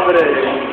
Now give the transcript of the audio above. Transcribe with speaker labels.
Speaker 1: obras.